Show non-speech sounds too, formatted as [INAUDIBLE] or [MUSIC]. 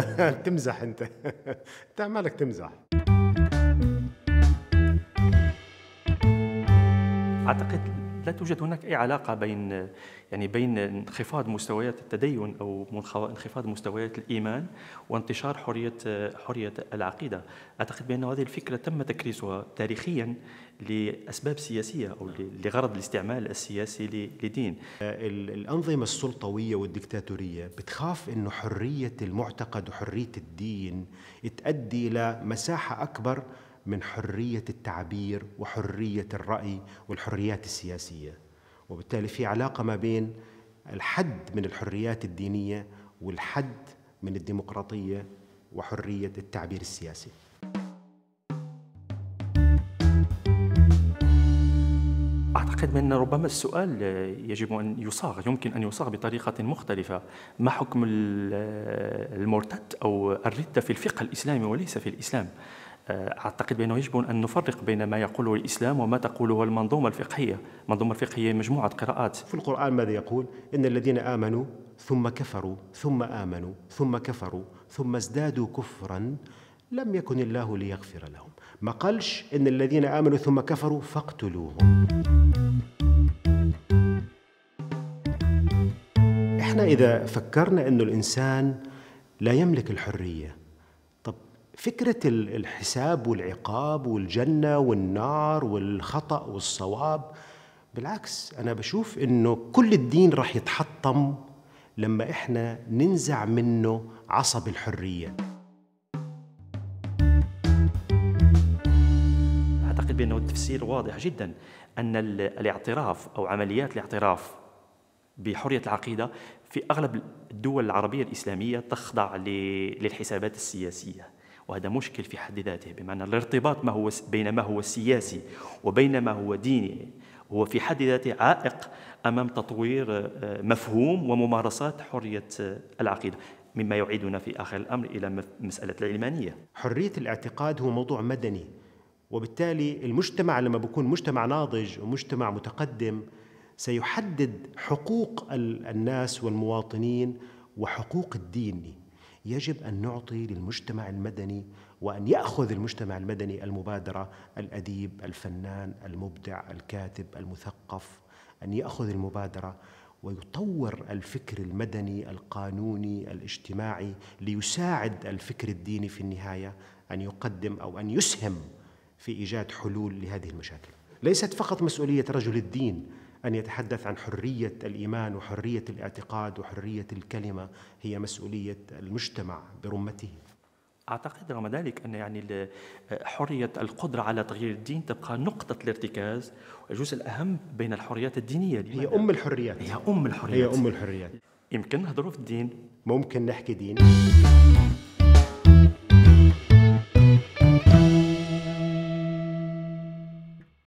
[LAUGHS] تمزح انت. [LAUGHS] انت مالك تمزح. أعتقد لا توجد هناك أي علاقة بين يعني بين انخفاض مستويات التدين أو انخفاض مستويات الإيمان وانتشار حرية حرية العقيدة. أعتقد بأن هذه الفكرة تم تكريسها تاريخيا لأسباب سياسية أو لغرض الاستعمال السياسي لدين. الأنظمة السلطوية والدكتاتورية بتخاف إنه حرية المعتقد وحرية الدين تؤدي إلى مساحة أكبر من حرية التعبير وحرية الرأي والحريات السياسية. وبالتالي في علاقة ما بين الحد من الحريات الدينية والحد من الديمقراطية وحرية التعبير السياسي. أعتقد بأن ربما السؤال يجب أن يصاغ يمكن أن يصاغ بطريقة مختلفة. ما حكم المرتد أو الردة في الفقه الإسلامي وليس في الإسلام؟ أعتقد بأنه يجب أن نفرق بين ما يقوله الإسلام وما تقوله المنظومة الفقهية، المنظومة الفقهية مجموعة قراءات. في القرآن ماذا يقول؟ إن الذين آمنوا ثم كفروا ثم آمنوا ثم كفروا ثم ازدادوا كفرا لم يكن الله ليغفر لهم، ما قالش إن الذين آمنوا ثم كفروا فاقتلوهم. إحنا إذا فكرنا إنه الإنسان لا يملك الحرية فكرة الحساب والعقاب والجنة والنار والخطأ والصواب بالعكس أنا بشوف إنه كل الدين راح يتحطم لما إحنا ننزع منه عصب الحرية. أعتقد بأنه التفسير واضح جدا أن الاعتراف أو عمليات الاعتراف بحرية العقيدة في أغلب الدول العربية الإسلامية تخضع للحسابات السياسية. وهذا مشكل في حد ذاته بمعنى الارتباط ما هو بين ما هو سياسي وبين ما هو ديني هو في حد ذاته عائق أمام تطوير آه، مفهوم وممارسات حرية آه، العقيدة مما يعيدنا في آخر الأمر إلى مسألة العلمانية. حرية الاعتقاد هو موضوع مدني وبالتالي المجتمع لما بيكون مجتمع ناضج ومجتمع متقدم سيحدد حقوق الناس والمواطنين وحقوق الدين يجب أن نعطي للمجتمع المدني وأن يأخذ المجتمع المدني المبادرة الأديب الفنان المبدع الكاتب المثقف أن يأخذ المبادرة ويطور الفكر المدني القانوني الاجتماعي ليساعد الفكر الديني في النهاية أن يقدم أو أن يسهم في إيجاد حلول لهذه المشاكل. ليست فقط مسؤولية رجل الدين أن يتحدث عن حرية الإيمان وحرية الاعتقاد وحرية الكلمة هي مسؤولية المجتمع برمته. أعتقد رغم ذلك أن يعني حرية القدرة على تغيير الدين تبقى نقطة الارتكاز والجزء الأهم بين الحريات الدينية. هي أم الحريات. هي أم الحريات. هي أم الحريات. يمكن نهضروا في الدين. ممكن نحكي دين؟